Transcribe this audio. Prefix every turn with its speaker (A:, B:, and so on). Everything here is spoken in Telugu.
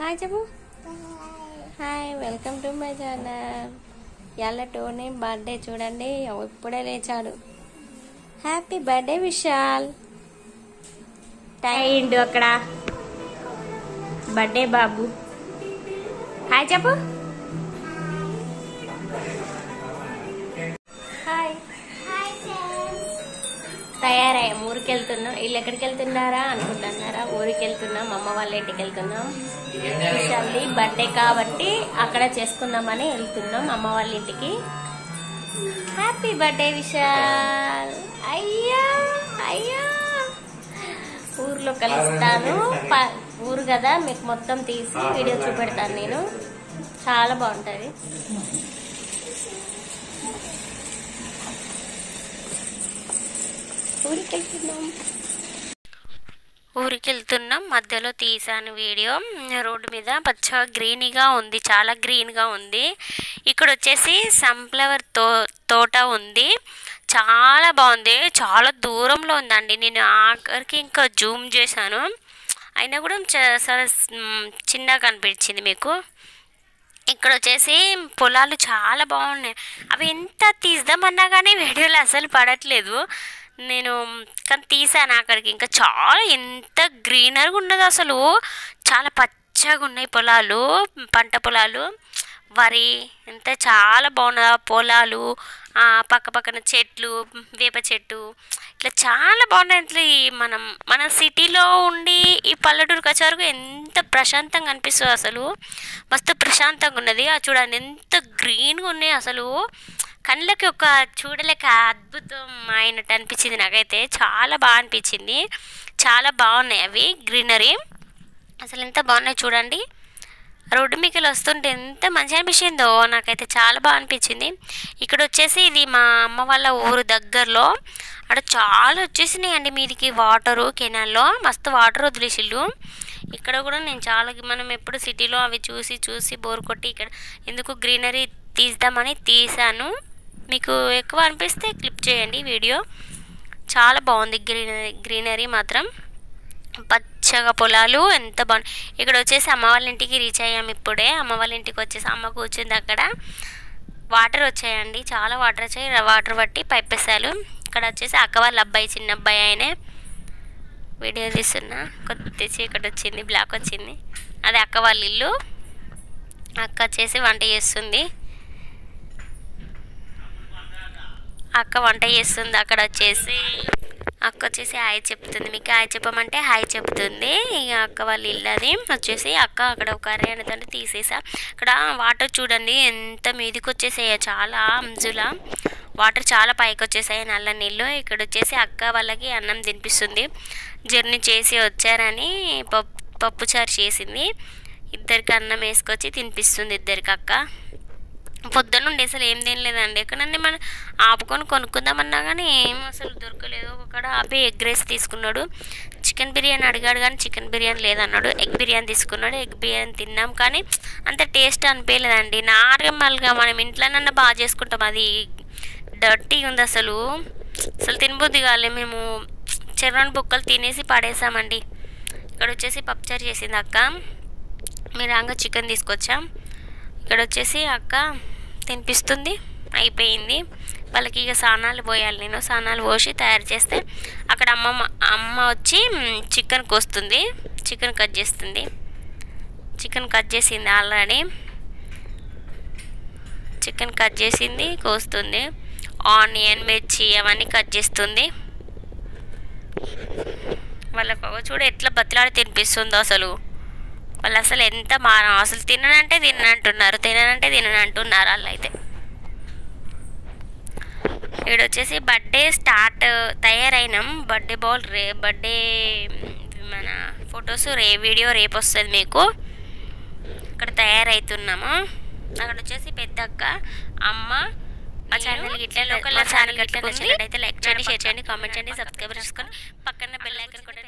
A: హాయ్ చెప్పు hi welcome to my channel ఇవాళ టోనీ బర్త్డే చూడండి. ఇప్పుడే లేచాడు. హ్యాపీ బర్త్డే విశాల్ టైండు అక్కడ? బర్త్డే బాబు. హాయ్ చెప్పు తయారయ్యాం ఊరికి వెళ్తున్నాం వీళ్ళు ఎక్కడికి వెళ్తున్నారా అనుకుంటున్నారా. ఊరికి వెళ్తున్నాం అమ్మ వాళ్ళ ఇంటికి వెళ్తున్నాం విశాల్ది బర్త్డే కాబట్టి అక్కడ చేసుకుందామని వెళ్తున్నాం. అమ్మ వాళ్ళ ఇంటికి. Happy birthday Vishal. అయ్యా అయ్యా. ఊర్లో కలుస్తాను. ఊరు కదా మీకు మొత్తం తీసి వీడియో చూపెడతాను నేను. చాలా బాగుంటుంది. ఊరికి వెళ్తున్నాం ఊరికి వెళ్తున్నాం మధ్యలో తీసాను వీడియో. రోడ్డు మీద పచ్చగా గ్రీనీగా ఉంది. చాలా గ్రీన్గా ఉంది. ఇక్కడ వచ్చేసి సన్ఫ్లవర్తో తోట ఉంది. చాలా బాగుంది. చాలా దూరంలో ఉందండి. నేను ఆఖరికి ఇంకా జూమ్ చేశాను. అయినా కూడా చ- చాలా చిన్నగా కనిపించింది మీకు. ఇక్కడ వచ్చేసి పొలాలు చాలా బాగున్నాయి. అవి ఎంత తీద్దామన్నా కానీ వీడియోలు అసలు పడట్లేదు. నేను కానీ తీసాను అక్కడికి. ఇంకా చాలా ఎంత గ్రీనర్గా ఉన్నది అసలు. చాలా పచ్చగా ఉన్నాయి పొలాలు పంట పొలాలు. వరి ఎంత చాలా బాగున్నది. ఆ పొలాలు ఆ పక్క పక్కన చెట్లు వేప చెట్టు. ఇట్లా చాలా బాగున్నాయి. ఇట్లా ఈ మనం మన సిటీలో ఉండి ఈ పల్లెటూరుకి వచ్చేవరకు ఎంత ప్రశాంతంగా అనిపిస్తుంది అసలు. మస్తు ప్రశాంతంగా ఉన్నది. ఆ చూడండి ఎంత గ్రీన్గా ఉన్నాయి అసలు. కళ్ళకి ఒక చూడలేక అద్భుతం అయినట్టు అనిపించింది నాకైతే. చాలా బాగా అనిపించింది. చాలా బాగున్నాయి అవి. గ్రీనరీ అసలు ఎంత బాగున్నాయి చూడండి. రోడ్డు మీకెళ్ళి వస్తుంటే ఎంత మంచిగా అనిపించిందో నాకైతే చాలా బాగా అనిపించింది. ఇక్కడ వచ్చేసి ఇది మా అమ్మ వాళ్ళ ఊరు దగ్గరలో. అక్కడ చాలా వచ్చేసినాయి అండి మీదికి వాటరు కెనాల్లో. మస్తు వాటర్ వదిలేసిళ్ళు. ఇక్కడ కూడా నేను చాలా మనం ఎప్పుడు సిటీలో అవి చూసి చూసి బోర్ కొట్టి ఇక్కడ ఎందుకు గ్రీనరీ తీద్దామని తీసాను మీకు ఎక్కువ అనిపిస్తే క్లిప్ చేయండి వీడియో చాలా బాగుంది గ్రీనరీ గ్రీనరీ మాత్రం. పచ్చగా పొలాలు ఎంత బాగుంది ఇక్కడ వచ్చేసి అమ్మ వాళ్ళ ఇంటికి రీచ్ అయ్యాం ఇప్పుడే. అమ్మ వాళ్ళ ఇంటికి వచ్చేసి అమ్మ కూర్చుంది అక్కడ. వాటర్ వచ్చాయండి. చాలా వాటర్ వచ్చాయి. వాటర్ బట్టి పైప్ వేసాలు ఇక్కడ వచ్చేసి అక్క వాళ్ళ అబ్బాయి చిన్న అబ్బాయి ఆయనే వీడియో తీస్తున్నా. కొద్ది చీకటి వచ్చింది బ్లాక్ వచ్చింది. అది అక్క వాళ్ళ ఇల్లు. అక్క వచ్చేసి వంట చేస్తుంది. అక్క వంట చేస్తుంది అక్కడ వచ్చేసి అక్క వచ్చేసి హాయ్ చెప్తుంది. మీకు హాయ్ చెప్పమంటే హాయ్ చెప్తుంది. ఇక అక్క వాళ్ళ ఇల్లు అది వచ్చేసి అక్క అక్కడ ఒక కర్రీ అనేది తీసేసా. ఇక్కడ వాటర్ చూడండి ఎంత మీదికి వచ్చేసాయో చాలా అంజుల వాటర్ చాలా పైకి వచ్చేసాయి నల్ల నీళ్ళు. ఇక్కడ వచ్చేసి అక్క వాళ్ళకి అన్నం తినిపిస్తుంది. జర్నీ చేసి వచ్చారని పప్పు పప్పుచారు చేసింది. ఇద్దరికి అన్నం వేసుకొచ్చి తినిపిస్తుంది ఇద్దరికి అక్క. పొద్దున్నుండి అసలు ఏం తినలేదండి. ఎక్కడన్నా మనం ఆపుకొని కొనుక్కుందామన్నా కానీ ఏం అసలు దొరకలేదు. ఒకక్కడ ఆపి ఎగ్ రైస్ తీసుకున్నాడు. చికెన్ బిర్యానీ అడిగాడు కానీ చికెన్ బిర్యానీ లేదన్నాడు. ఎగ్ బిర్యానీ తీసుకున్నాడు. ఎగ్ బిర్యానీ తిన్నాం కానీ అంత టేస్ట్ అనిపించలేదండి నార్మల్గా మనం ఇంట్లోనన్నా బాగా చేసుకుంటాం. అది డర్టీ ఉంది అసలు. అసలు తినబుద్ది కాలే. మేము చెర్రని బుక్కలు తినేసి పడేసామండి. ఇక్కడ వచ్చేసి పప్చర్ చేసింది అక్క. మీరు రాగా చికెన్ తీసుకొచ్చాం. ఇక్కడ వచ్చేసి అక్క తినిపిస్తుంది. అయిపోయింది. వాళ్ళకి ఇక సానాలు పోయాలి. నేను సానాలు పోసి తయారు చేస్తే అక్కడ అమ్మమ్మ అమ్మ వచ్చి చికెన్ కోస్తుంది. చికెన్ కట్ చేస్తుంది. చికెన్ కట్ చేసింది ఆల్రెడీ. చికెన్ కట్ చేసింది కోస్తుంది. ఆనియన్ మిర్చి అవన్నీ కట్ చేస్తుంది. వాళ్ళకు చూడు ఎట్లా బతిలాడి తినిపిస్తుందో అసలు. వాళ్ళు అసలు ఎంత మారం అసలు తిననంటే తిననంటున్నారు తిననంటే తిననంటున్నారు వాళ్ళు అయితే ఇక్కడ వచ్చేసి బర్త్డే స్టార్ట్ తయారైనాం. బర్త్డే బాల్ రే బర్త్డే మన ఫొటోస్ రే వీడియో రేపు వస్తుంది మీకు. ఇక్కడ తయారవుతున్నాము అక్కడ వచ్చేసి పెద్దక్క అమ్మ మా ఛానల్ ఇట్లా లోకల్ ఛానల్ ఇట్లా నచ్చినట్టయితే లైక్ చేయండి షేర్ చేయండి కామెంట్ చేయండి సబ్స్క్రైబ్ చేసుకొని పక్కన బెల్ ఐకన్ బాయ్